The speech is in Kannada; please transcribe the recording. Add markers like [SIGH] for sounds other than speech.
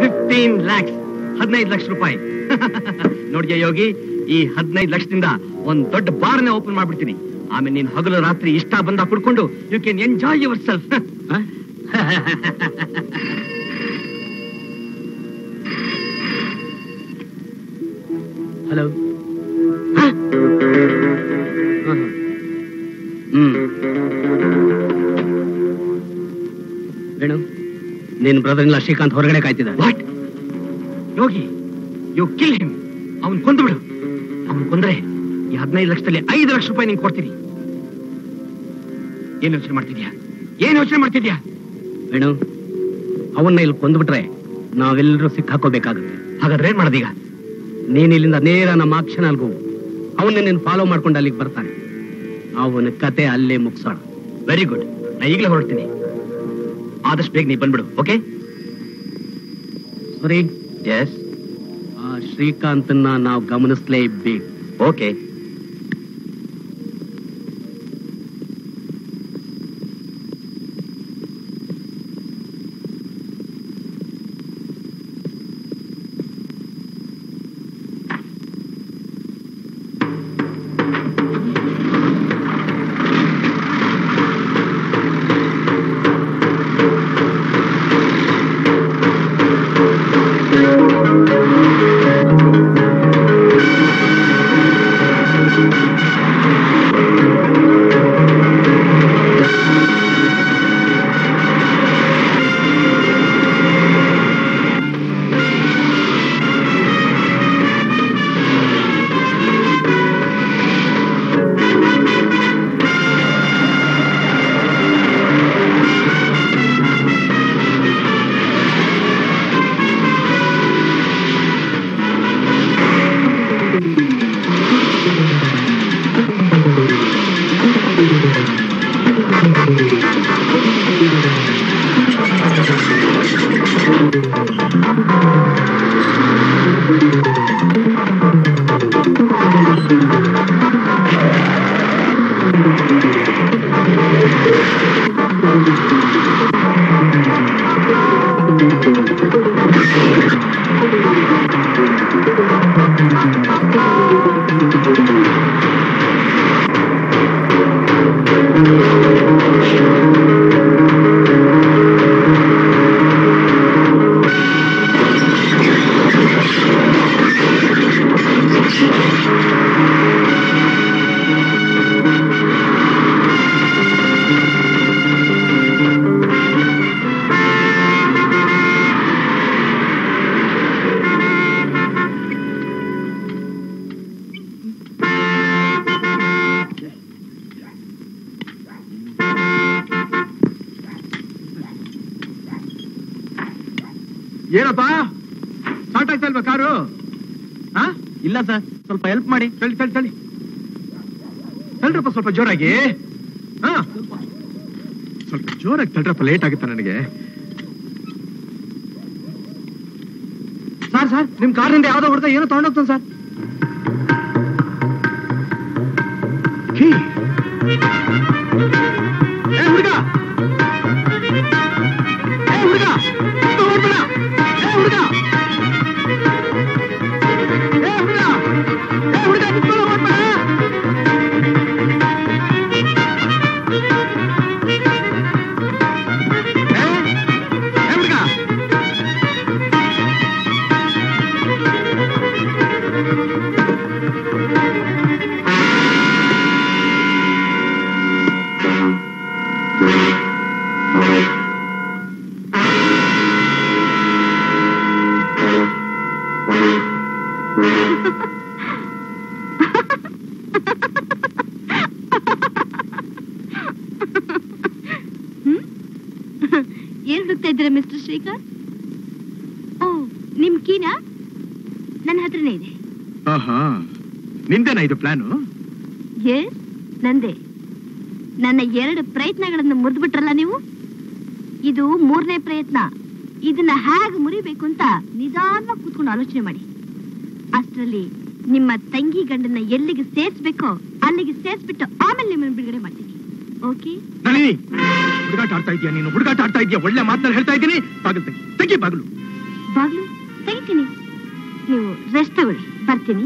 ಫಿಫ್ಟೀನ್ ಲ್ಯಾಕ್ಸ್ ಹದಿನೈದು ಲಕ್ಷ ರೂಪಾಯಿ. [LAUGHS] ನೋಡಿದ್ಯಾ ಯೋಗಿ ಈ ಹದಿನೈದು ಲಕ್ಷದಿಂದ ಒಂದ್ ದೊಡ್ಡ ಬಾರ್ನ ಓಪನ್ ಮಾಡ್ಬಿಡ್ತೀನಿ. ಆಮೇಲೆ ನೀನ್ ಹಗಲು ರಾತ್ರಿ ಇಷ್ಟ ಬಂದ ಕುಡ್ಕೊಂಡು you can enjoy yourself hello? Hmm. Venu? ನಿನ್ ಬ್ರದರ್ ಇಲ್ಲ ಶ್ರೀಕಾಂತ್ ಹೊರಗಡೆ ಕಾಯ್ತಿದ್ದ what Yogi you kill him ಅವನ್ ಕೊಂದು ಬಿಡು ಅವನ್ ಕೊಂದ್ರೆ ಈ ಹದಿನೈದು ಲಕ್ಷದಲ್ಲಿ ಐದು ಲಕ್ಷ ರೂಪಾಯಿ ನಿಂಗೆ ಕೊಡ್ತೀನಿ. ಏನ್ ಯೋಚನೆ ಮಾಡ್ತಿದ್ಯಾ? ಏನ್ ಯೋಚನೆ ಮಾಡ್ತಿದ್ಯಾ? ವೇಣು ಅವನ್ನ ಇಲ್ಲಿ ಕೊಂದ್ಬಿಟ್ರೆ ನಾವೆಲ್ಲರೂ ಸಿಕ್ಕಾಕೋಬೇಕಾಗುತ್ತೆ. ಹಾಗಾದ್ರೆ ಏನ್ ಮಾಡೋದೀಗ? ನೀನ್ ಇಲ್ಲಿಂದ ನೇರ ನಮ್ಮ ಆಕ್ಷನಲ್ಗೂ ಅವನ್ನ ನೀನ್ ಫಾಲೋ ಮಾಡ್ಕೊಂಡು ಅಲ್ಲಿಗೆ ಬರ್ತಾನೆ. ಅವನ ಕತೆ ಅಲ್ಲೇ ಮುಗಿಸೋಣ. ವೆರಿ ಗುಡ್ ನಾ ಈಗಲೇ ಹೊರಡ್ತೀನಿ. ಆದಷ್ಟು ಬೇಗ ನೀ ಬಂದ್ಬಿಡು ಓಕೆ ಸರಿ ಎಸ್ ಶ್ರೀಕಾಂತನ್ನ ನಾವು ಗಮನಿಸ್ಲೇಬೇಕು. ಓಕೆ ಏನಪ್ಪ? ಸ್ಟಾರ್ಟ್ ಆಯ್ತಾ ಇಲ್ವಾ ಕಾರು? ಹಾ ಇಲ್ಲ ಸರ್, ಸ್ವಲ್ಪ ಹೆಲ್ಪ್ ಮಾಡಿ. ತಳ್ಳಿ ತಳ್ಳಿ ತಳ್ಳಿ. ತಳ್ರಪ್ಪ ಸ್ವಲ್ಪ ಜೋರಾಗಿ. ಹಾ ಸ್ವಲ್ಪ ಜೋರಾಗಿ ತಳ್ರಪ್ಪ ಲೇಟ್ ಆಗುತ್ತೆ ನನಗೆ. ಸರ್ ಸರ್ ನಿಮ್ ಕಾರಿನಿಂದ ಯಾವ್ದೋ ಹೊಡೆದ ಏನೋ ತಗೊಂಡೋಗ್ತಾನೆ ಸರ್ [LAUGHS] ಏನ್ ಹುಡುಕ್ತಾ ಇದ್ದೀರಾ ಮಿಸ್ಟರ್ ಶ್ರೀಕಾಂತ್ ಓ ನಿಮ್ ಕೀನಾ? ನನ್ನ ಹತ್ರನೇ ಇದೆ. ಆಹಾ ನಿಂದೇನಾ ಇದು ಪ್ಲಾನು? ಏ ನಂದೇ. ನನ್ನ ಎರಡು ಪ್ರಯತ್ನಗಳನ್ನು ಮುರಿದ್ಬಿಟ್ರಲ್ಲ ನೀವು? ಇದು ಮೂರನೇ ಪ್ರಯತ್ನ. ಇದನ್ನ ಹೇಗೆ ಮುರಿಬೇಕು ಅಂತ ನಿಧಾನವಾಗಿ ಕೂತ್ಕೊಂಡು ಆಲೋಚನೆ ಮಾಡಿ. ಅಷ್ಟರಲ್ಲಿ ನಿಮ್ಮ ತಂಗಿ ಗಂಡನ್ನ ಎಲ್ಲಿಗೆ ಸೇರ್ಸ್ಬೇಕೋ ಅಲ್ಲಿಗೆ ಸೇರಿಸ್ಬಿಟ್ಟು ಆಮೇಲೆ ನಿಮ್ಮನ್ನು ಬಿಡುಗಡೆ ಮಾಡ್ತೀನಿ. ಓಕೆ? ಹುಡುಗಾಟ ಆಡ್ತಾ ಇದೀಯ ನೀನು? ಹುಡುಗಾಟ ಆಡ್ತಾ ಇದೀಯ? ಒಳ್ಳೆ ಮಾತನ್ನ ಹೇಳ್ತಾ ಇದ್ದೀನಿ. ಬಾಗಿಲು ತೆಗಿ. ತೆಗಿ ಬಾಗಿಲು. ಬಾಗಿಲು ತೆಗಿತೀನಿ. ನೀವು ರೆಸ್ಟ್ ತಗೊಳ್ಳಿ. ಬರ್ತೀನಿ.